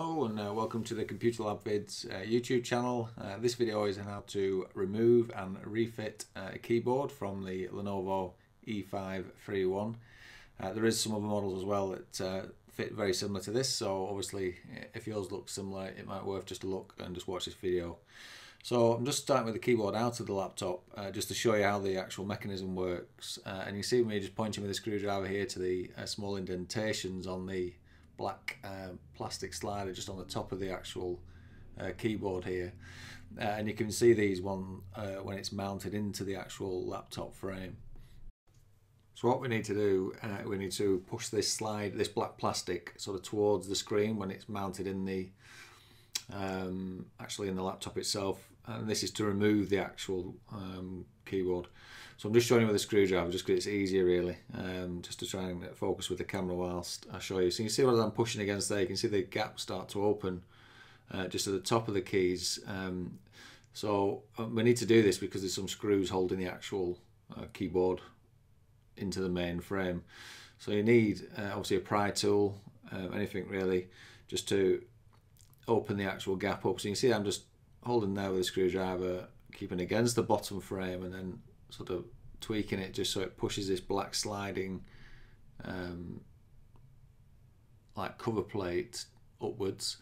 Hello and uh, welcome to the Computer Lab Vids uh, YouTube channel. Uh, this video is on how to remove and refit uh, a keyboard from the Lenovo E531. Uh, there is some other models as well that uh, fit very similar to this so obviously if yours looks similar it might worth just a look and just watch this video. So I'm just starting with the keyboard out of the laptop just to show you how the actual mechanism works and you see me just pointing with the screwdriver here to the small indentations on the black uh, plastic slider just on the top of the actual uh, keyboard here. Uh, and you can see these one uh, when it's mounted into the actual laptop frame. So what we need to do uh, we need to push this slide this black plastic sort of towards the screen when it's mounted in the um, actually in the laptop itself. And this is to remove the actual um, keyboard so I'm just showing you with a screwdriver just because it's easier really, um, just to try and focus with the camera whilst I show you. So you can see what I'm pushing against there, you can see the gap start to open uh, just at the top of the keys. Um, so uh, we need to do this because there's some screws holding the actual uh, keyboard into the main frame. So you need uh, obviously a pry tool, uh, anything really, just to open the actual gap up. So you can see I'm just holding there with a screwdriver, keeping against the bottom frame and then sort of tweaking it just so it pushes this black sliding um, like cover plate upwards.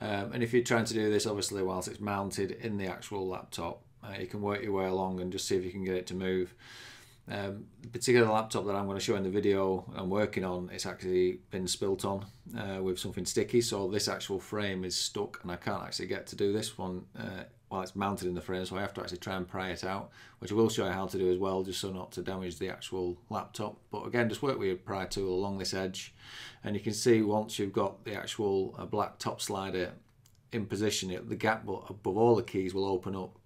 Um, and if you're trying to do this obviously whilst it's mounted in the actual laptop uh, you can work your way along and just see if you can get it to move. Um, the particular laptop that I'm going to show in the video I'm working on it's actually been spilt on uh, with something sticky. So this actual frame is stuck and I can't actually get to do this one uh, while it's mounted in the frame so I have to actually try and pry it out which I will show you how to do as well just so not to damage the actual laptop. But again just work with your pry tool along this edge and you can see once you've got the actual uh, black top slider in position it, the gap above all the keys will open up.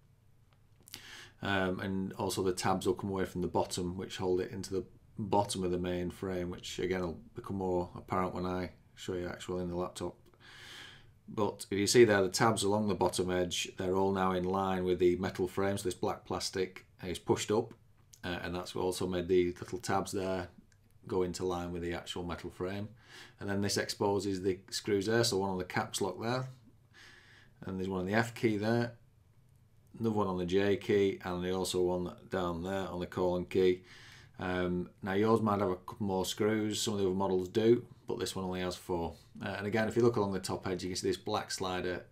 Um, and also the tabs will come away from the bottom which hold it into the bottom of the main frame which again will become more apparent when I show you actually in the laptop but if you see there the tabs along the bottom edge they're all now in line with the metal frame so this black plastic is pushed up uh, and that's also made the little tabs there go into line with the actual metal frame. And then this exposes the screws there so one on the caps lock there and there's one on the F key there another one on the J key and there's also one down there on the colon key. Um, now yours might have a couple more screws some of the other models do but this one only has four. Uh, and again, if you look along the top edge, you can see this black slider.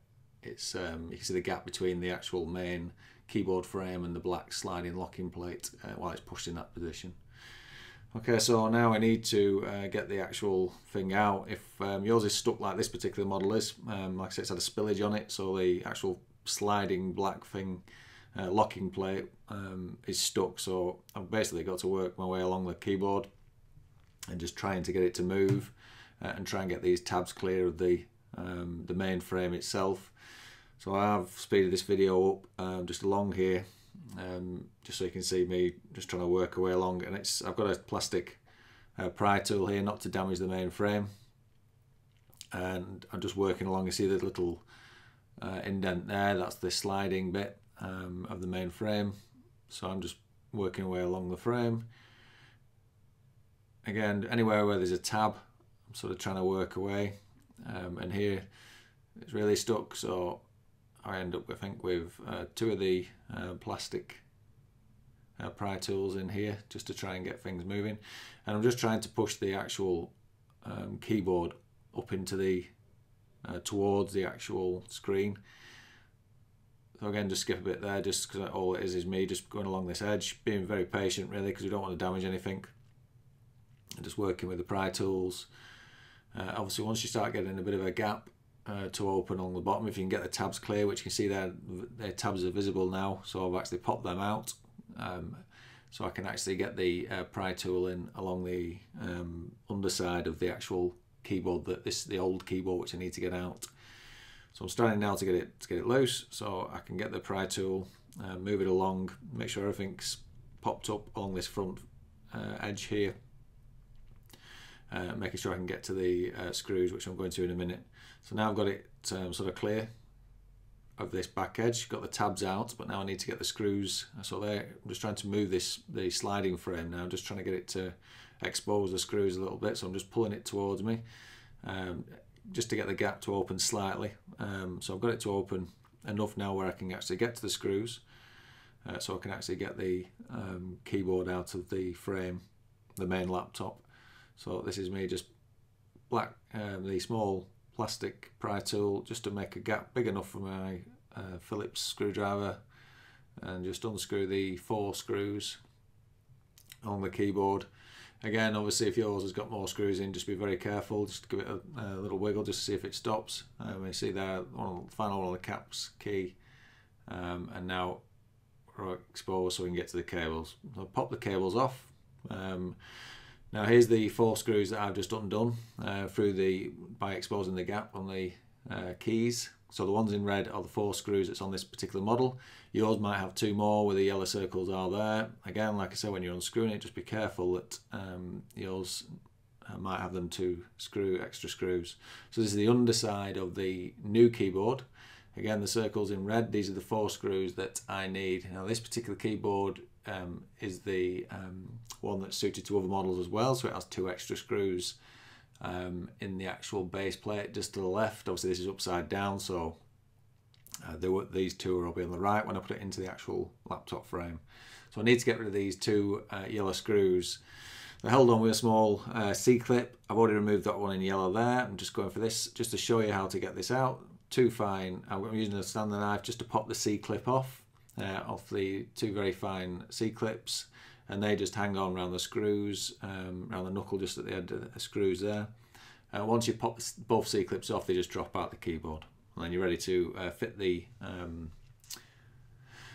It's um, you can see the gap between the actual main keyboard frame and the black sliding locking plate uh, while it's pushed in that position. Okay, so now I need to uh, get the actual thing out. If um, yours is stuck like this particular model is, um, like I said, it's had a spillage on it, so the actual sliding black thing, uh, locking plate um, is stuck. So I've basically got to work my way along the keyboard and just trying to get it to move uh, and try and get these tabs clear of the um, the main frame itself. So I've speeded this video up um, just along here, um, just so you can see me just trying to work away along. And it's I've got a plastic uh, pry tool here, not to damage the main frame. And I'm just working along. You see the little uh, indent there. That's the sliding bit um, of the main frame. So I'm just working away along the frame. Again, anywhere where there's a tab, sort of trying to work away. Um, and here it's really stuck, so I end up, I think, with uh, two of the uh, plastic uh, pry tools in here just to try and get things moving. And I'm just trying to push the actual um, keyboard up into the uh, towards the actual screen. So again, just skip a bit there, just because all it is is me just going along this edge, being very patient really, because we don't want to damage anything. And just working with the pry tools, uh, obviously, once you start getting a bit of a gap uh, to open on the bottom, if you can get the tabs clear, which you can see there, their tabs are visible now. So I've actually popped them out. Um, so I can actually get the uh, pry tool in along the um, underside of the actual keyboard that this the old keyboard which I need to get out. So I'm starting now to get it to get it loose so I can get the pry tool, uh, move it along, make sure everything's popped up along this front uh, edge here uh, making sure I can get to the uh, screws, which I'm going to in a minute. So now I've got it um, sort of clear of this back edge, got the tabs out, but now I need to get the screws. So there, I'm just trying to move this the sliding frame now, I'm just trying to get it to expose the screws a little bit. So I'm just pulling it towards me, um, just to get the gap to open slightly. Um, so I've got it to open enough now where I can actually get to the screws. Uh, so I can actually get the um, keyboard out of the frame, the main laptop. So this is me just black um, the small plastic pry tool just to make a gap big enough for my uh, Phillips screwdriver and just unscrew the four screws on the keyboard. Again obviously if yours has got more screws in just be very careful just give it a, a little wiggle just to see if it stops. Um, you see there one of the final one of the caps key um, and now we're exposed so we can get to the cables. So pop the cables off um, now here's the four screws that I've just undone uh, through the by exposing the gap on the uh, keys so the ones in red are the four screws that's on this particular model. Yours might have two more where the yellow circles are there. Again, like I said, when you're unscrewing it, just be careful that um, yours uh, might have them two screw extra screws. So this is the underside of the new keyboard. Again, the circles in red, these are the four screws that I need. Now this particular keyboard um, is the um, one that's suited to other models as well, so it has two extra screws um, in the actual base plate just to the left. Obviously this is upside down so uh, were, these two will be on the right when I put it into the actual laptop frame. So I need to get rid of these two uh, yellow screws. They're held on with a small uh, C-clip. I've already removed that one in yellow there. I'm just going for this just to show you how to get this out. Too fine. I'm using a standard knife just to pop the C-clip off, uh, off the two very fine C-clips and they just hang on around the screws, um, around the knuckle just at the end of the screws there. Uh, once you pop both C-clips off, they just drop out the keyboard. And then you're ready to uh, fit the um,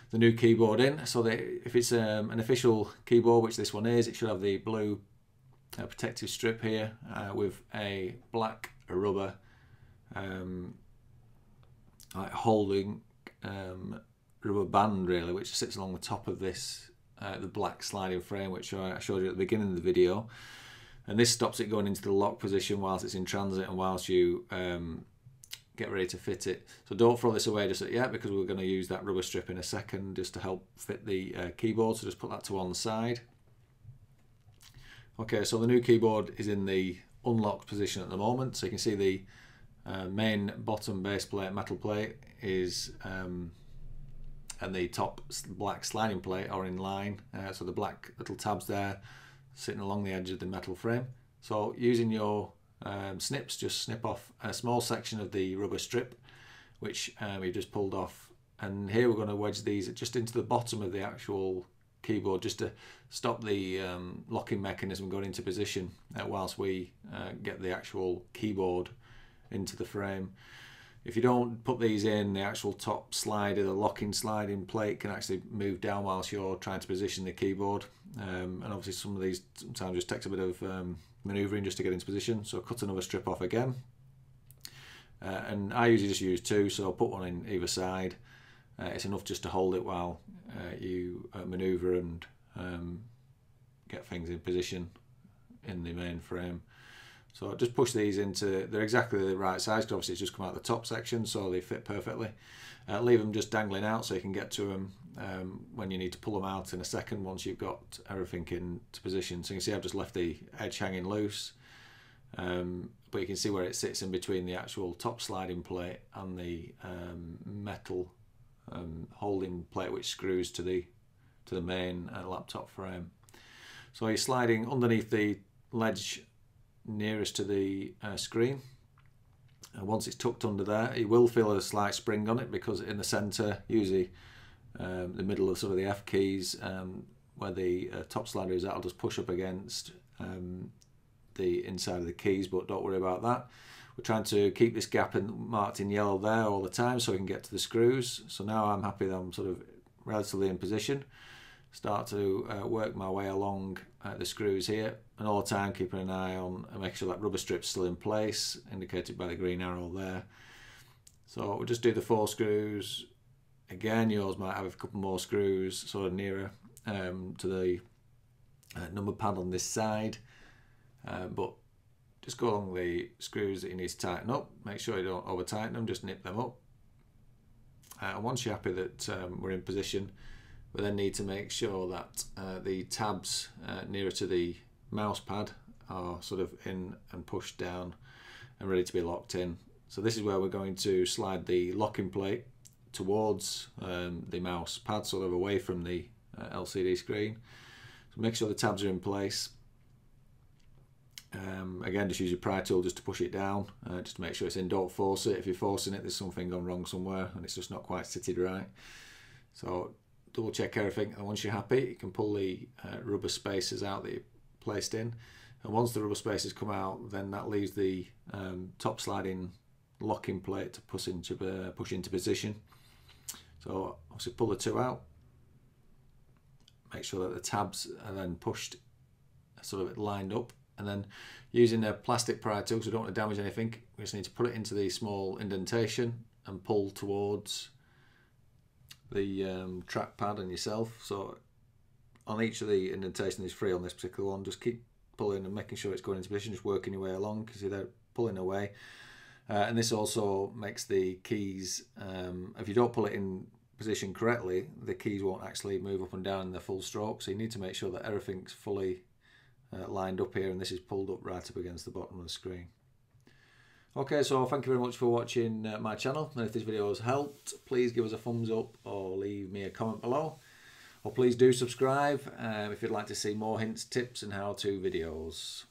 the new keyboard in. So that if it's um, an official keyboard, which this one is, it should have the blue uh, protective strip here uh, with a black rubber um, like holding um, rubber band really, which sits along the top of this uh, the black sliding frame which I showed you at the beginning of the video and this stops it going into the lock position whilst it's in transit and whilst you um, get ready to fit it. So don't throw this away just yet because we're going to use that rubber strip in a second just to help fit the uh, keyboard so just put that to one side. Okay so the new keyboard is in the unlocked position at the moment so you can see the uh, main bottom base plate metal plate is um, and the top black sliding plate are in line. Uh, so the black little tabs there sitting along the edge of the metal frame. So using your um, snips, just snip off a small section of the rubber strip, which um, we just pulled off. And here we're going to wedge these just into the bottom of the actual keyboard just to stop the um, locking mechanism going into position uh, whilst we uh, get the actual keyboard into the frame if you don't put these in, the actual top slider, the locking sliding plate can actually move down whilst you're trying to position the keyboard. Um, and obviously some of these sometimes just takes a bit of um, manoeuvring just to get into position. So cut another strip off again. Uh, and I usually just use two, so I'll put one in either side. Uh, it's enough just to hold it while uh, you uh, manoeuvre and um, get things in position in the main frame. So just push these into, they're exactly the right size because obviously it's just come out the top section so they fit perfectly. Uh, leave them just dangling out so you can get to them um, when you need to pull them out in a second once you've got everything into position. So you can see I've just left the edge hanging loose um, but you can see where it sits in between the actual top sliding plate and the um, metal um, holding plate which screws to the to the main uh, laptop frame. So you're sliding underneath the ledge nearest to the uh, screen. And once it's tucked under there, you will feel a slight spring on it because in the centre, usually um, the middle of some of the F keys, um, where the uh, top slider is, that'll just push up against um, the inside of the keys, but don't worry about that. We're trying to keep this gap in, marked in yellow there all the time so we can get to the screws. So now I'm happy that I'm sort of relatively in position. Start to uh, work my way along uh, the screws here. And all the time keeping an eye on and make sure that rubber strip's still in place indicated by the green arrow there. So we'll just do the four screws. Again yours might have a couple more screws sort of nearer um, to the uh, number pad on this side. Uh, but just go along the screws that you need to tighten up. Make sure you don't over tighten them just nip them up. Uh, and once you're happy that um, we're in position we then need to make sure that uh, the tabs uh, nearer to the mouse pad are sort of in and pushed down and ready to be locked in. So this is where we're going to slide the locking plate towards um, the mouse pad, sort of away from the uh, LCD screen. So make sure the tabs are in place. Um, again, just use your pry tool just to push it down, uh, just to make sure it's in. Don't force it. If you're forcing it, there's something gone wrong somewhere and it's just not quite sitted right. So double check everything and once you're happy, you can pull the uh, rubber spacers out that you placed in. And once the rubber spacers come out, then that leaves the um, top sliding locking plate to push into, uh, push into position. So obviously pull the two out, make sure that the tabs are then pushed sort of lined up and then using a plastic pry tool so we don't want to damage anything we just need to put it into the small indentation and pull towards the um, trackpad and yourself so on each of the indentation is free on this particular one just keep pulling and making sure it's going into position just working your way along because you're pulling away uh, and this also makes the keys um, if you don't pull it in position correctly, the keys won't actually move up and down in the full stroke. So you need to make sure that everything's fully uh, lined up here and this is pulled up right up against the bottom of the screen. Okay, so thank you very much for watching uh, my channel. And if this video has helped, please give us a thumbs up or leave me a comment below. Or please do subscribe uh, if you'd like to see more hints, tips and how-to videos.